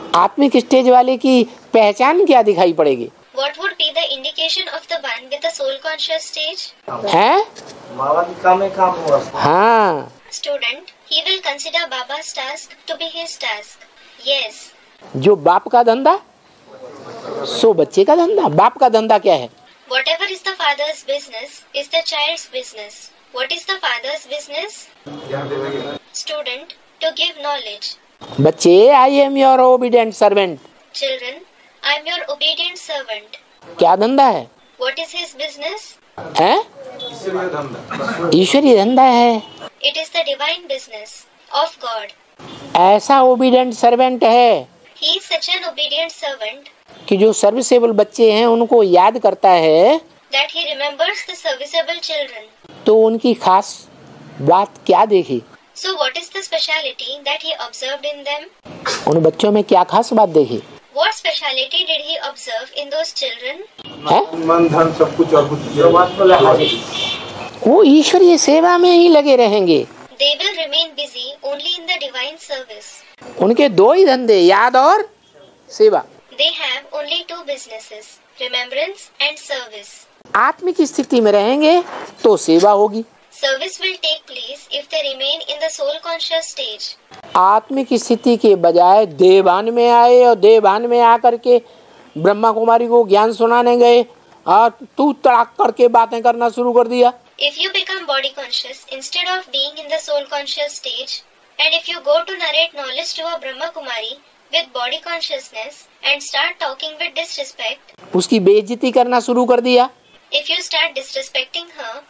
आत्मिक स्टेज वाले की पहचान क्या दिखाई पड़ेगी? What would be the indication of the one with soul conscious stage है? Student he. Will consider Baba to be task yes जो बाप का धंधा? सो बच्चे का धंधा? बाप का धंधा क्या है? Whatever is the father's business is the child business what is the father's business student to give knowledge बच्चे I am your obedient servant children I am your obedient servant क्या धंधा है? व्हाट इज़ हिज बिज़नेस है? ईश्वरीय धंधा है। It is the divine business of God ऐसा obedient servant है ही सच एन ओबीडियंट सर्वेंट कि जो सर्विसेबल बच्चे हैं उनको याद करता है that he remembers the serviceable children तो उनकी खास बात क्या देखी? Speciality that he observe in them उन बच्चों में क्या खास बात देखी? What speciality did he observe in those children है? मन धन सब कुछ और कुछ जो बात तो लहाज वो ईश्वरीय सेवा में ही लगे रहेंगे। They will remain busy only in the divine service उनके दो ही धंधे याद और सेवा। They have only two businesses remembrance and service आत्मिक स्थिति में रहेंगे तो सेवा होगी। सर्विस विल टेक प्लेस आत्मिक स्थिति के बजाय देवान में आए और देवान में आकर के ब्रह्मा कुमारी को ज्ञान सुनाने गए और तू तड़ाक करके बातें करना शुरू कर दिया। If you become body conscious instead of being in the conscious stage and if you go to narrate knowledge to a Brahma Kumari with body consciousness and start talking with disrespect उसकी बेइज्जती करना शुरू कर दिया। If you start disrespecting her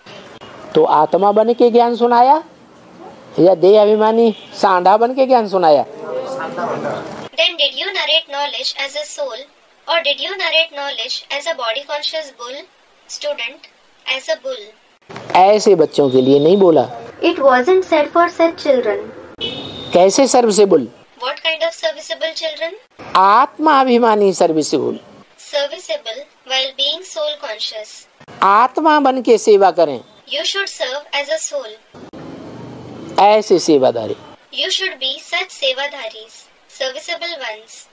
तो आत्मा बने के ज्ञान सुनाया। या देह अभिमानी सांडा बन के ज्ञान सुनाया then did you narrate knowledge as a soul or did you narrate knowledge as a body conscious bull? Student, as a bull. ऐसे बच्चों के लिए नहीं बोला It wasn't said for such children. कैसे serviceable What kind of serviceable children? आत्मा अभिमानी serviceable Serviceable while being soul conscious. आत्मा बन के सेवा करें You should serve as a soul. ऐसे सेवाधारी यू शुड बी सच सेवाधारी सर्विसेबल वंस